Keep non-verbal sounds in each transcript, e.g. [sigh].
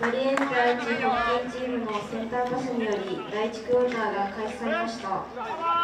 マリエン第一ホッケーチームのセンターパスにより第1クォーターが開始されました。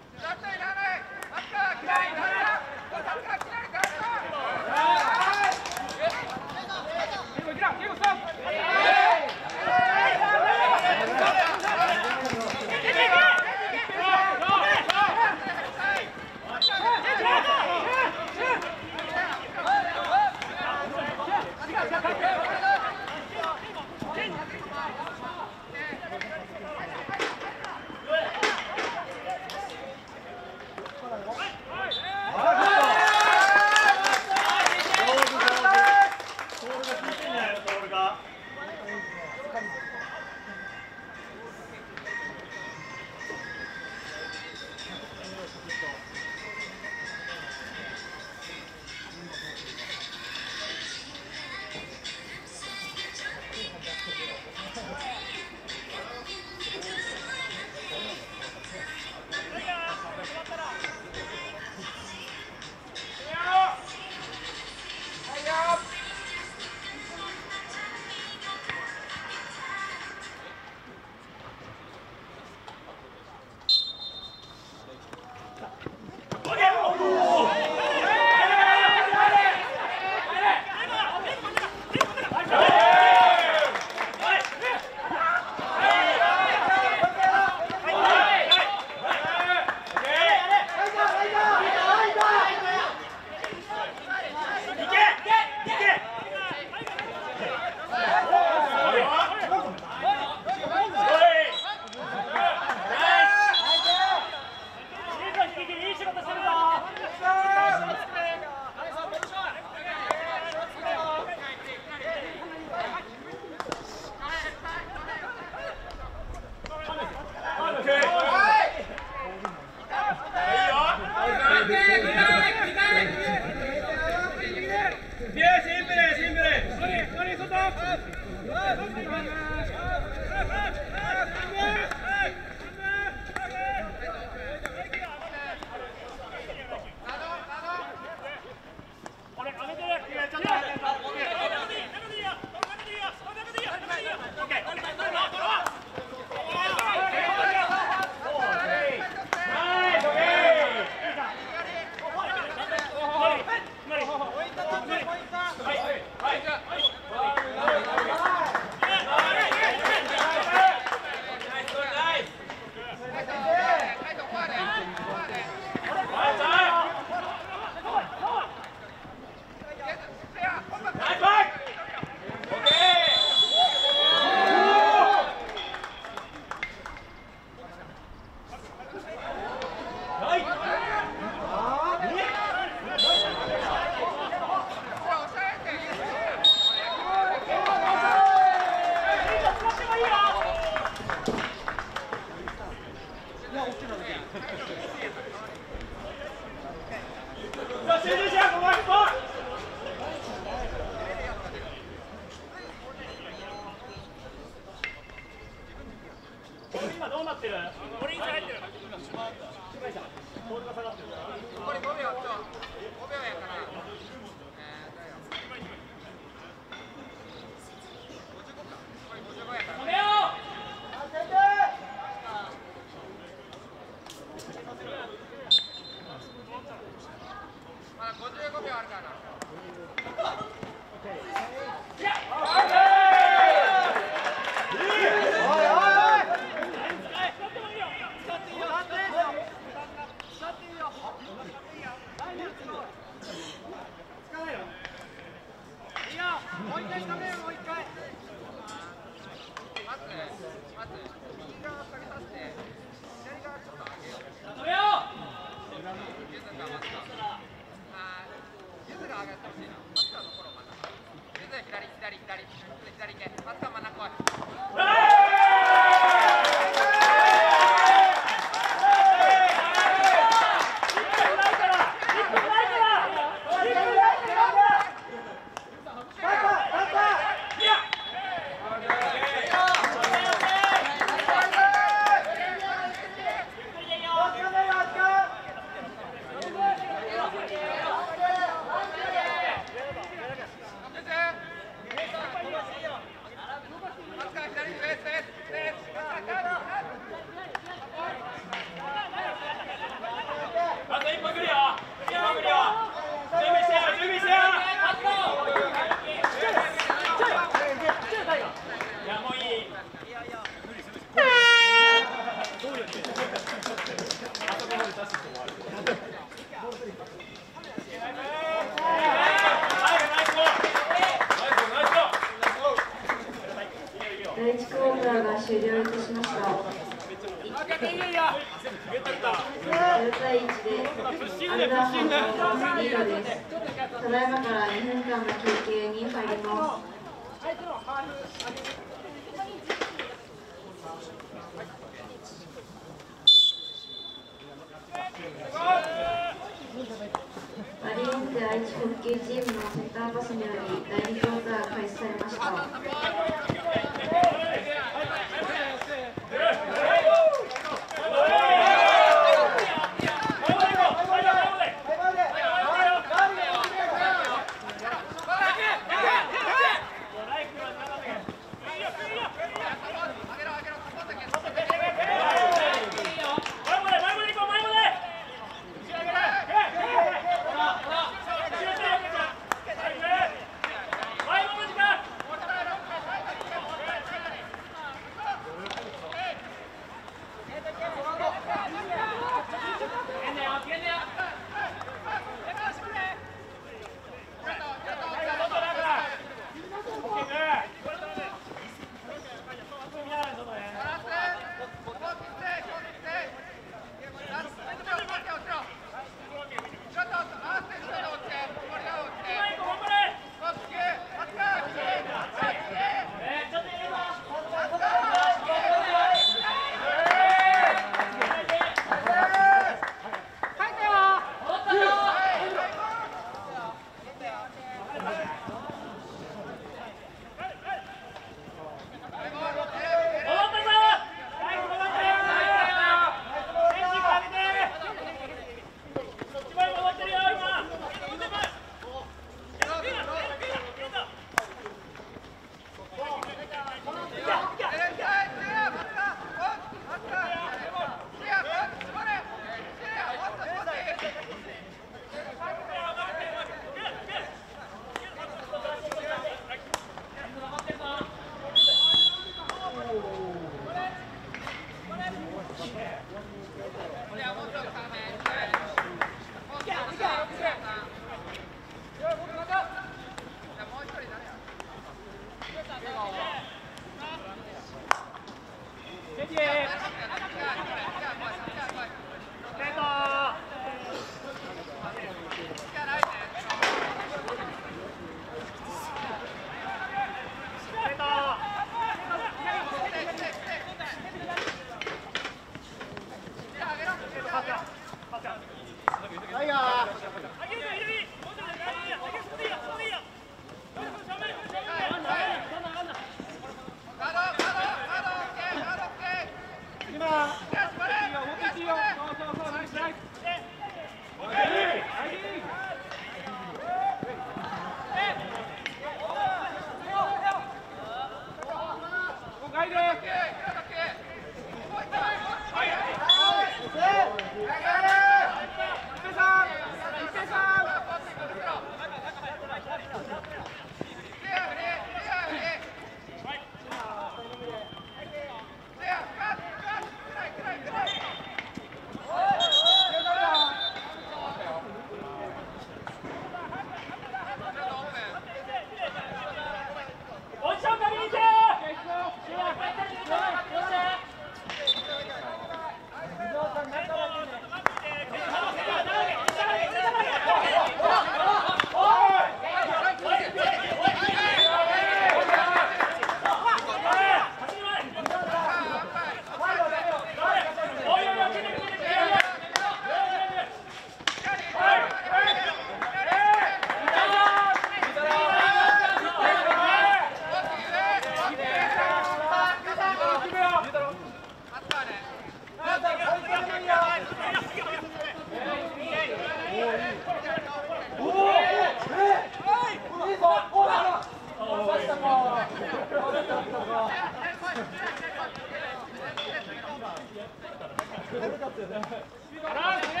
よし!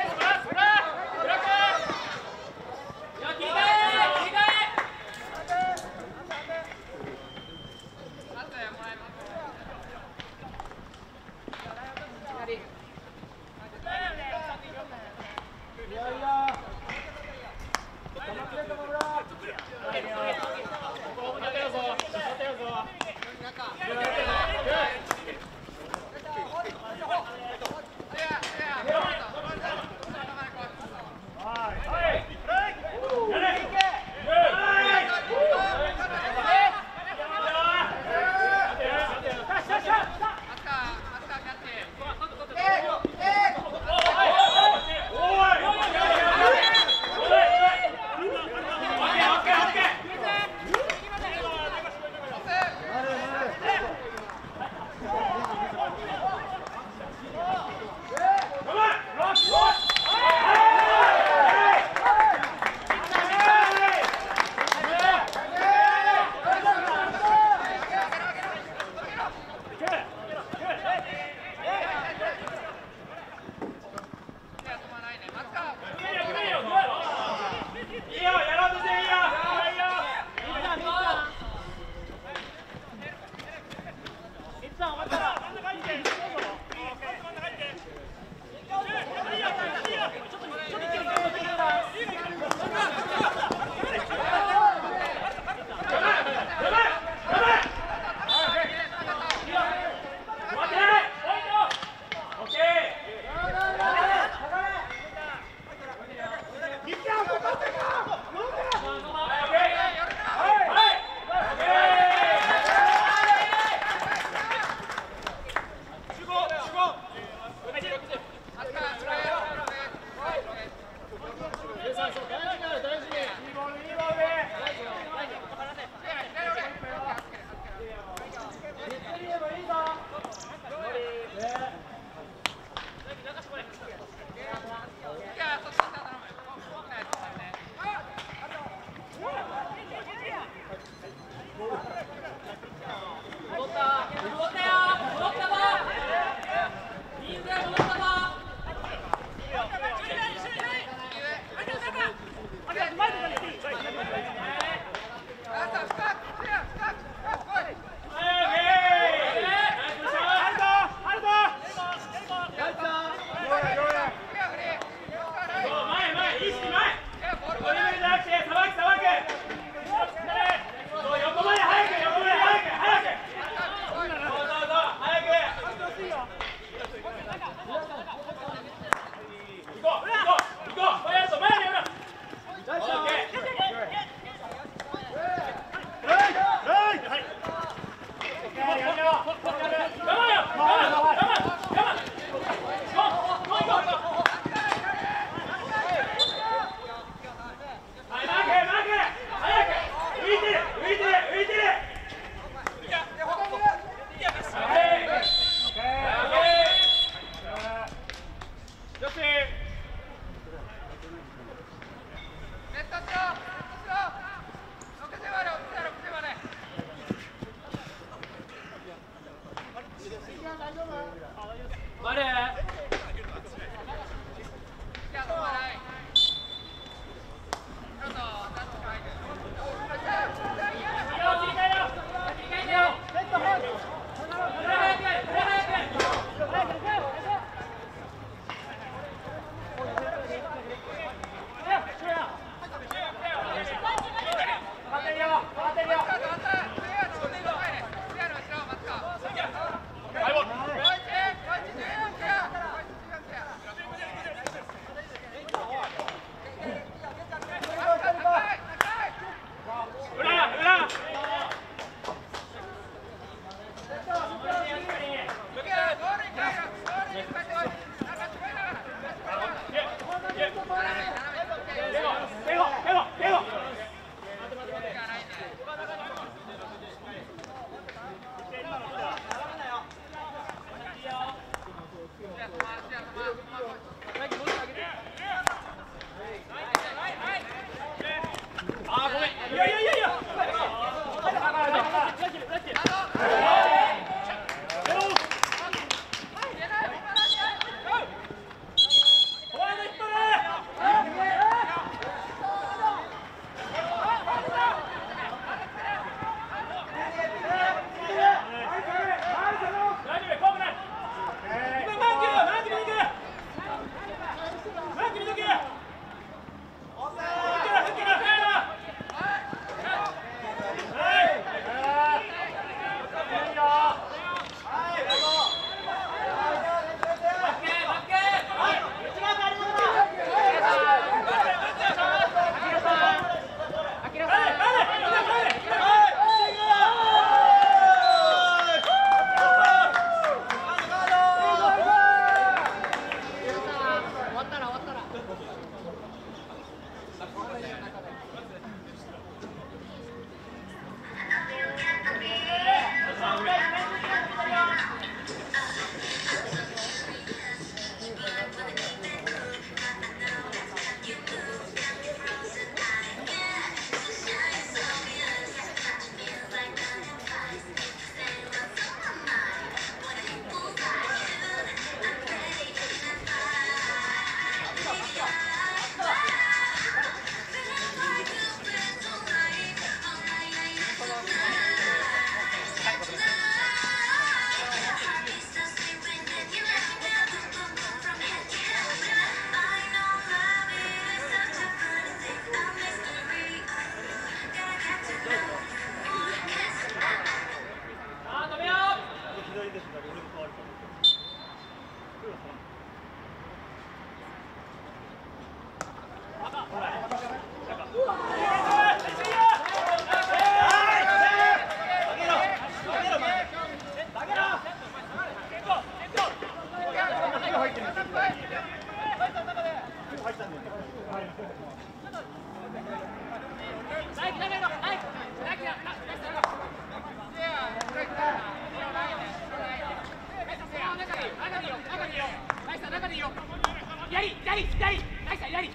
左左左左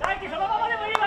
大輝そのままでもいいわ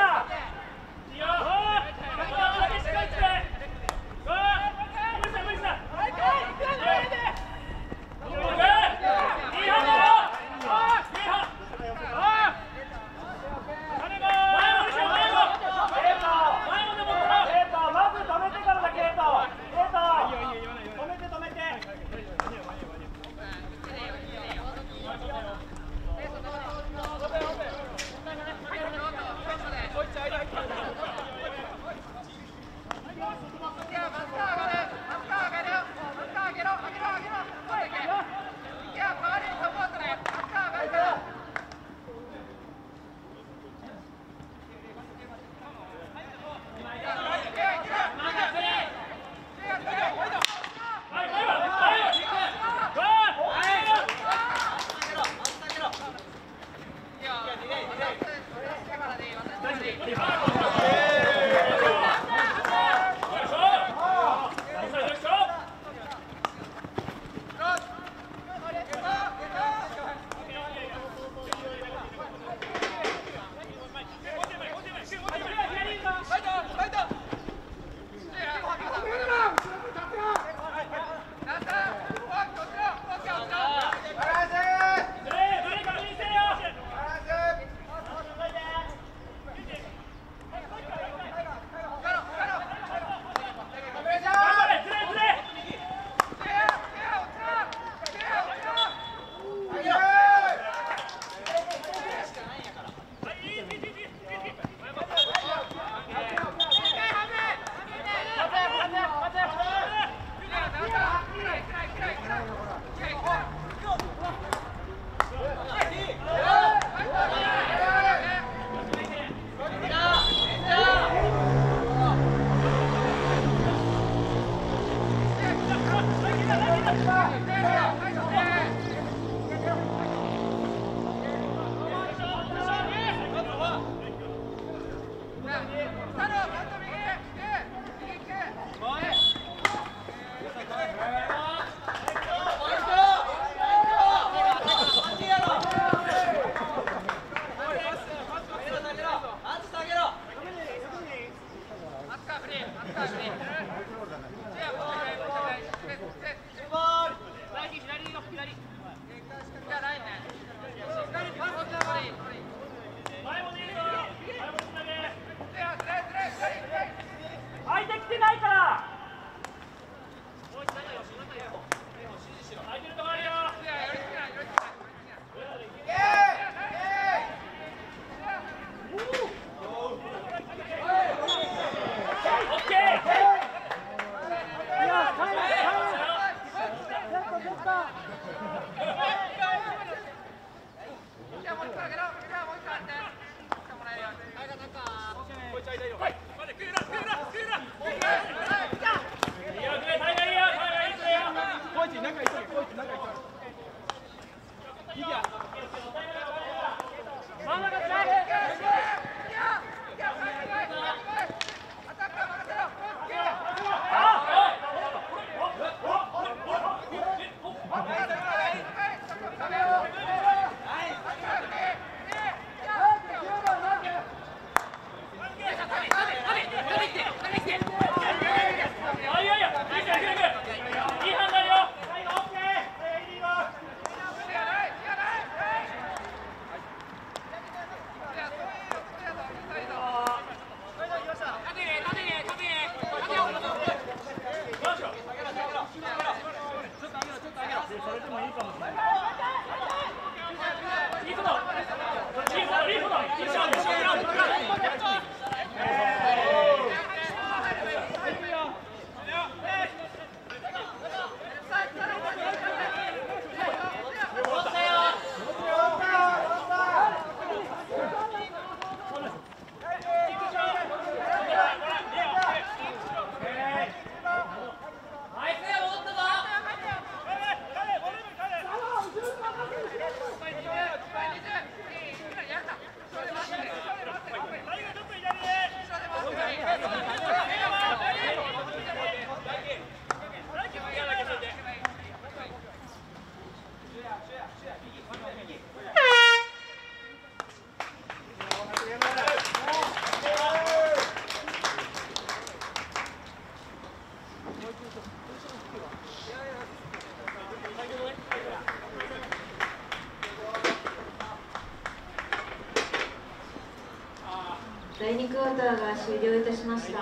終了いたしました。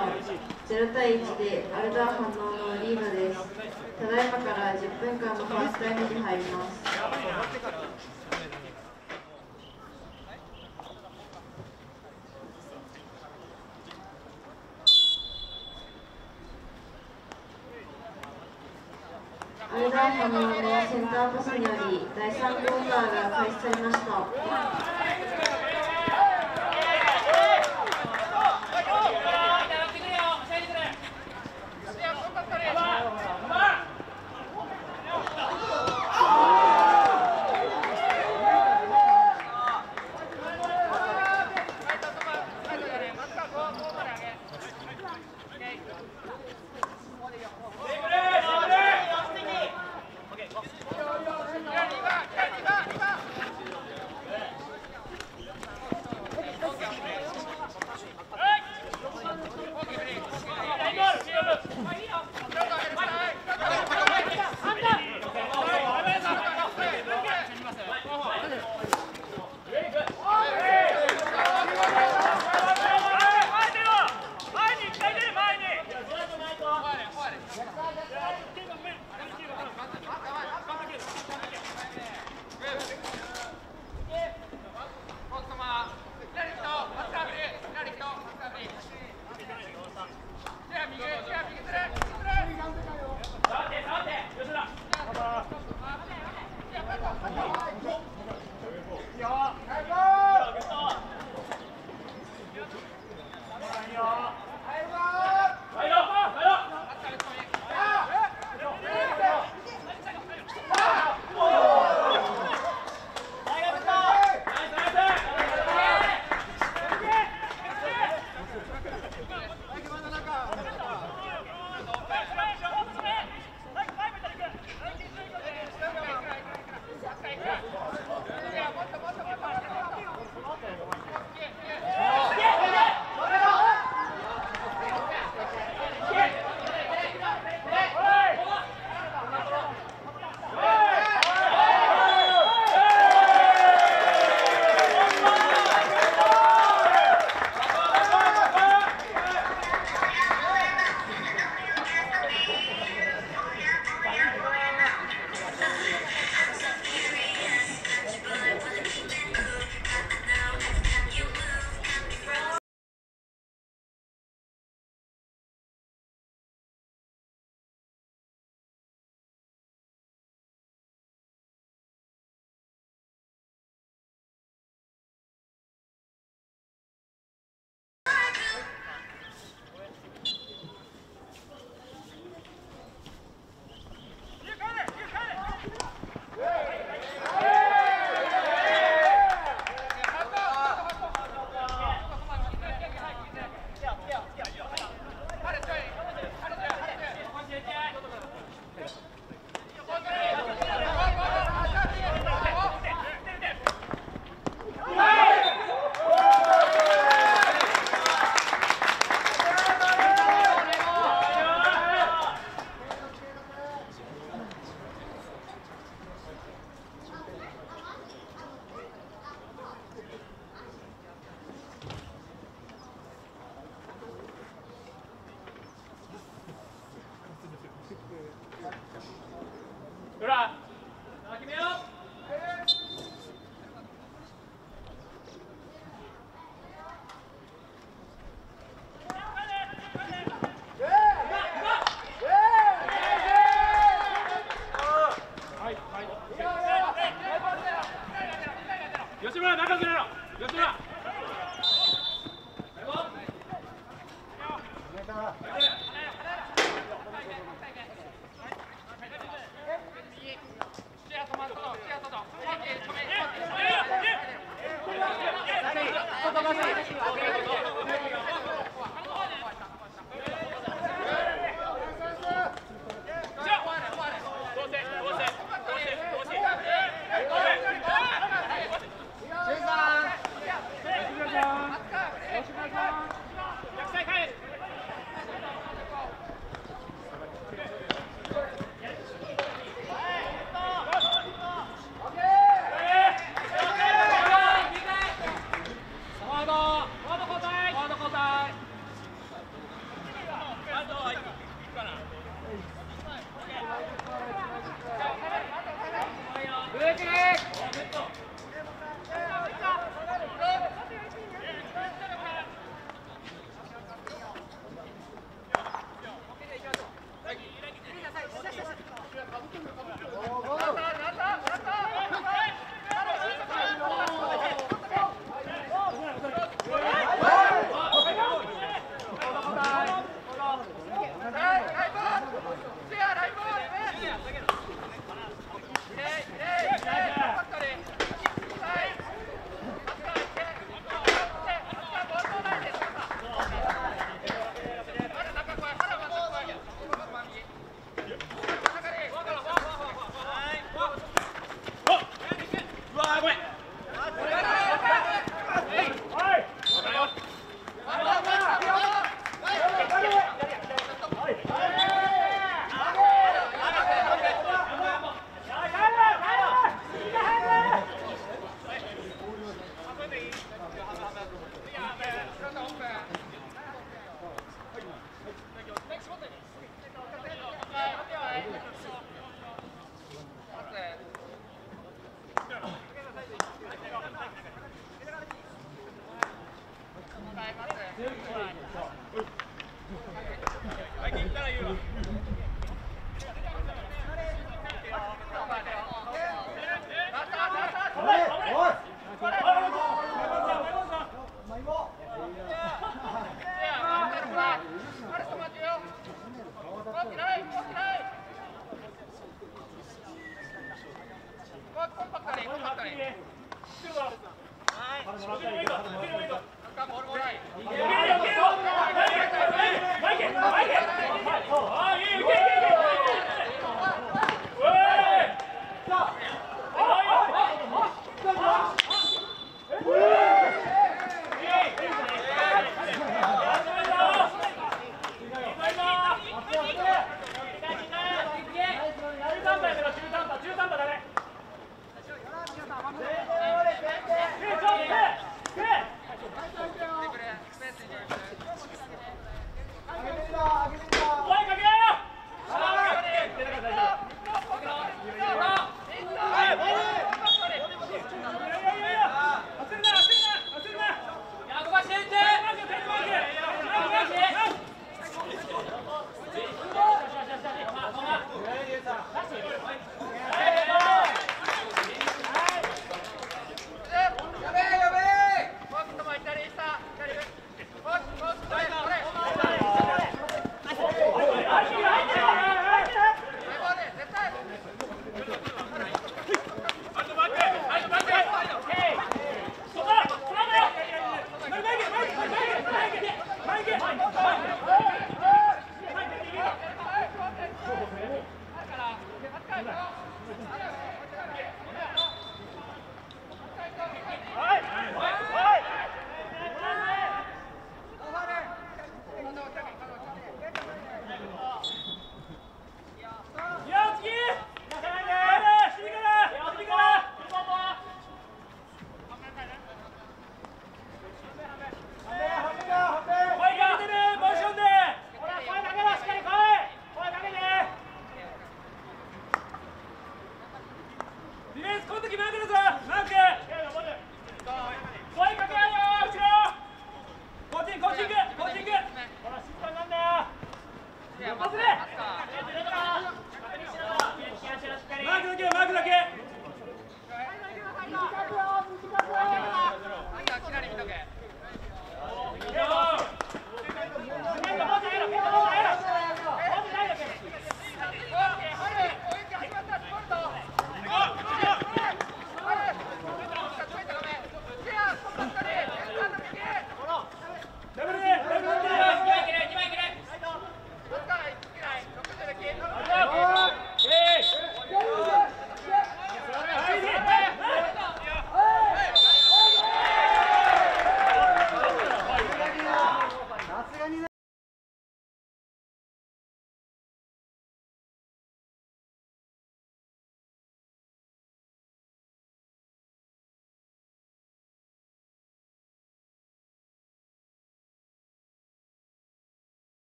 0対1でアルダー反応のリードです。ただいまから10分間のファーストタイムに入ります。アルダー反応のセンターパスにより第3クォーターが開始されました。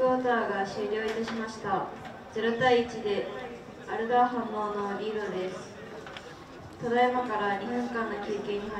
クォーターが終了いたしました。0対1でアルダーハンモーのリードです。ただいまから2分間の休憩に入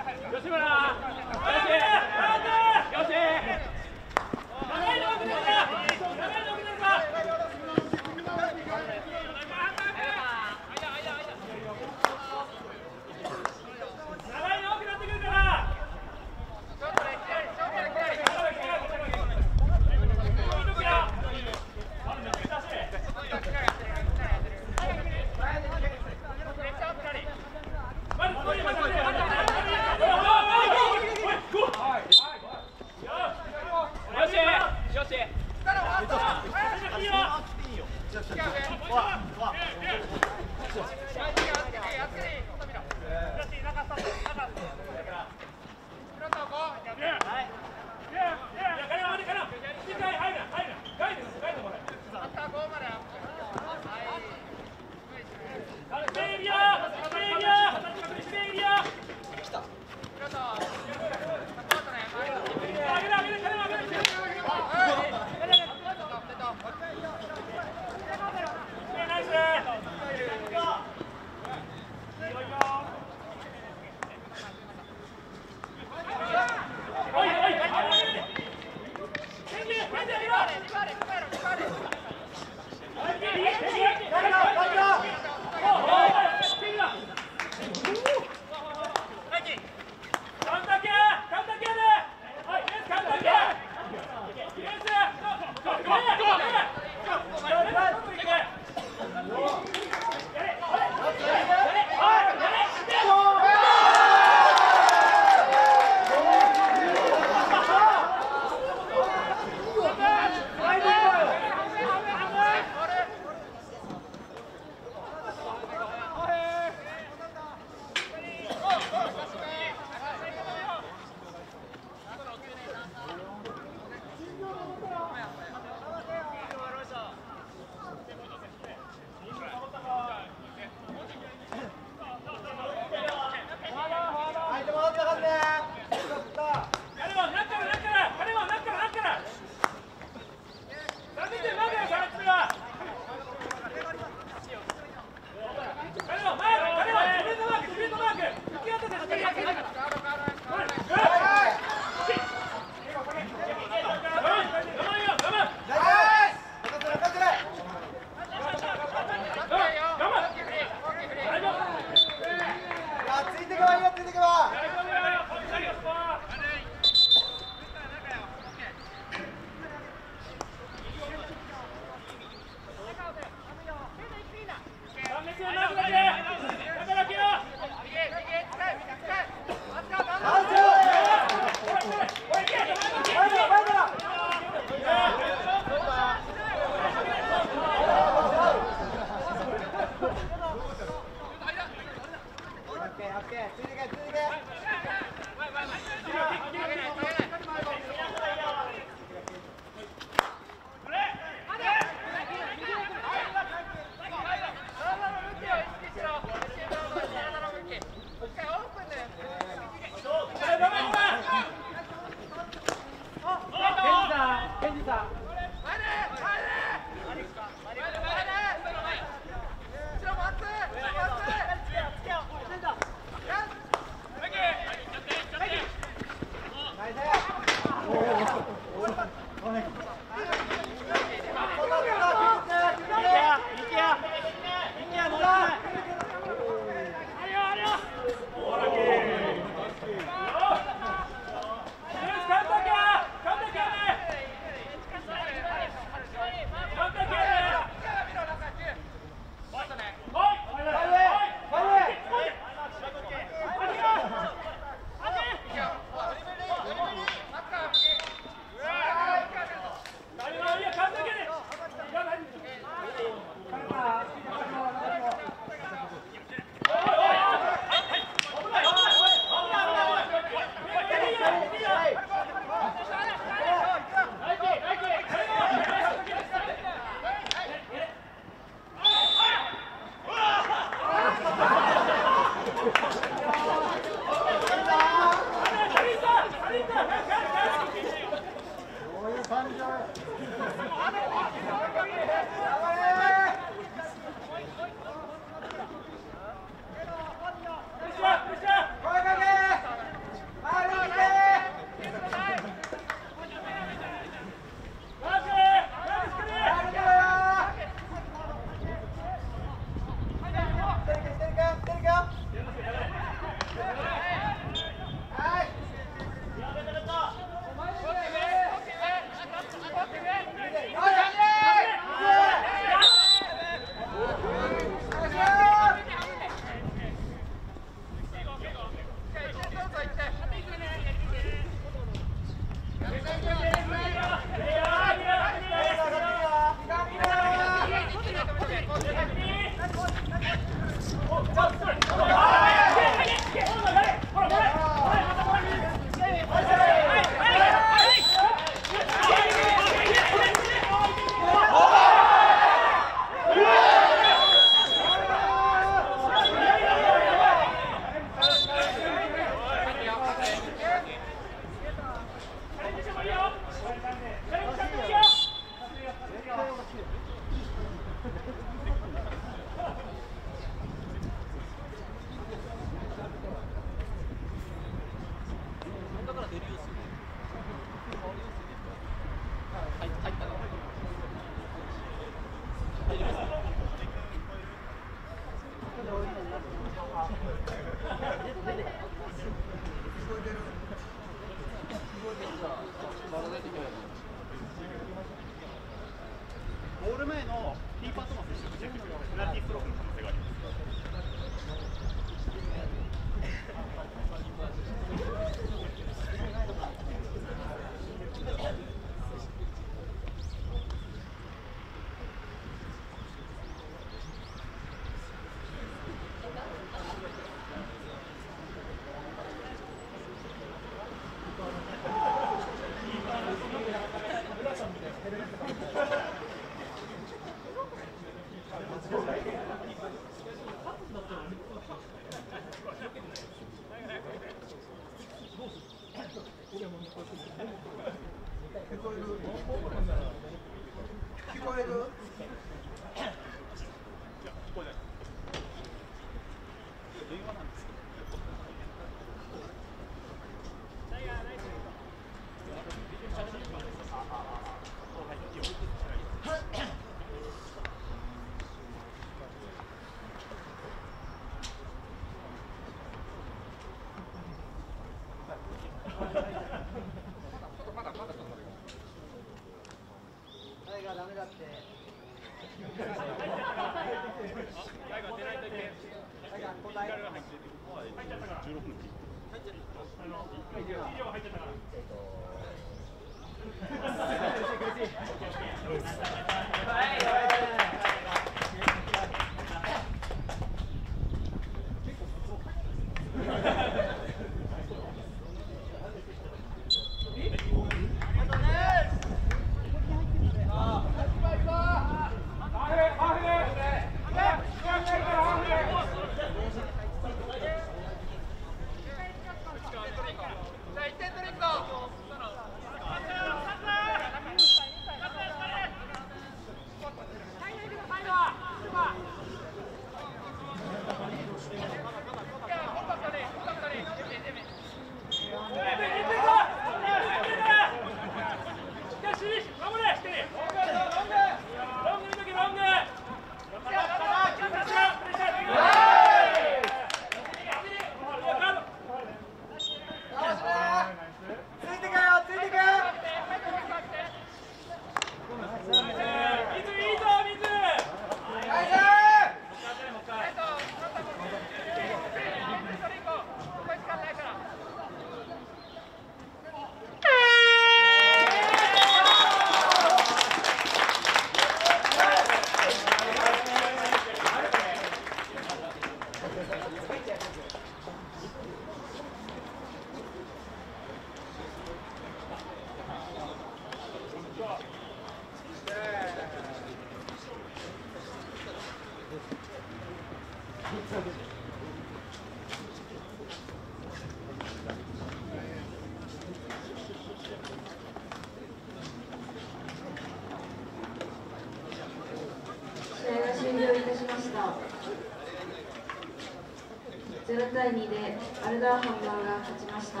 でアルダーハンマーが勝ちました。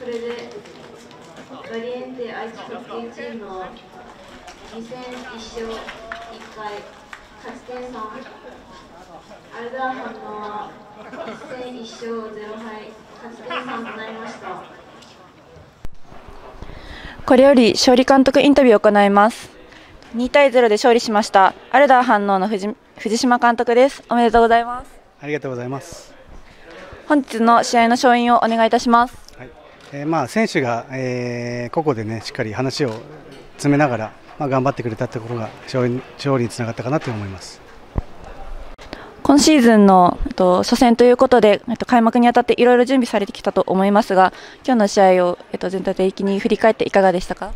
これでバリエンテ愛知特定チームは2戦1勝1敗勝ち点3アルダーハンマーは1戦1勝0敗勝ち点3となりました。これより勝利監督インタビューを行います。2対0で勝利しました。アルダー反応の藤藤島監督です。おめでとうございます。ありがとうございます。本日の試合の勝因をお願いいたします。はい。えーまあ、選手が、えー個々で、ね、しっかり話を詰めながら、まあ、頑張ってくれたところが勝利勝利につながったかなと思います。今シーズンのと初戦ということでえっと開幕にあたっていろいろ準備されてきたと思いますが今日の試合をえっと全体的に振り返っていかがでしたか？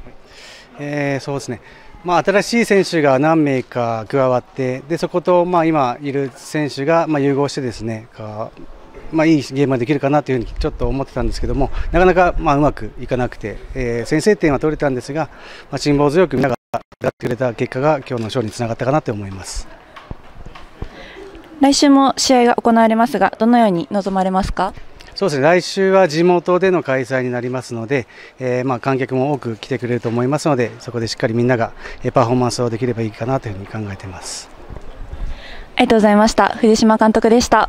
えーそうですね、まあ、新しい選手が何名か加わってでそこと、まあ、今いる選手が、まあ、融合してですねかまあ、いいゲームができるかなというふうにちょっと思ってたんですけどもなかなか、まあ、うまくいかなくて、えー先制点は取れたんですが、まあ、辛抱強くみんながやってくれた結果が今日の勝利につながったかなと思います。来週も試合が行われますがどのように臨まれますか？そうですね。来週は地元での開催になりますので、えーまあ、観客も多く来てくれると思いますのでそこでしっかりみんながえーパフォーマンスをできればいいかなというふうに考えています。ありがとうございました。藤島監督でした。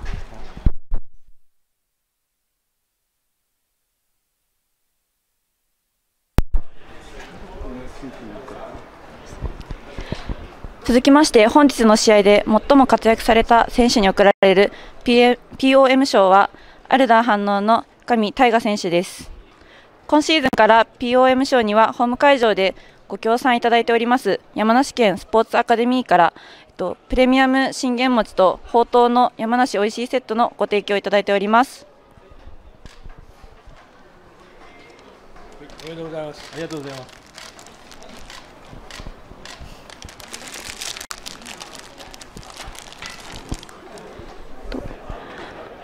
続きまして本日の試合で最も活躍された選手に贈られる PA POM 賞はアルダー反応の上大河選手です今シーズンから POM 賞にはホーム会場でご協賛いただいております山梨県スポーツアカデミーから、えっと、プレミアム信玄餅とほうとうの山梨おいしいセットのご提供いただいておりますおめでとうございます。ありがとうございます。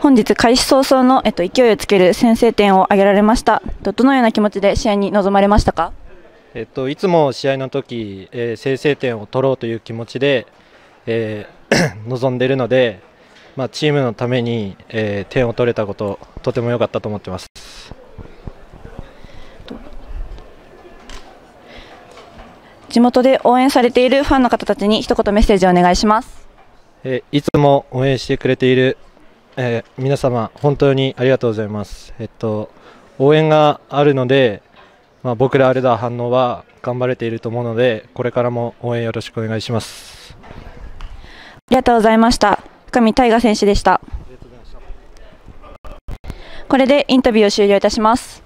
本日開始早々の、えっと、勢いをつける先制点を挙げられました。えっとどのような気持ちで試合に臨まれましたか？えっといつも試合の時、えー先制点を取ろうという気持ちで、えー [coughs] 臨んでいるので、まあチームのために、えー点を取れたこととても良かったと思ってます。地元で応援されているファンの方たちに一言メッセージをお願いします。えーいつも応援してくれている、えー皆様本当にありがとうございます。えっと応援があるので、まあ僕らアルダー反応は頑張れていると思うので、これからも応援よろしくお願いします。ありがとうございました。深見大河選手でした。これでインタビューを終了いたします。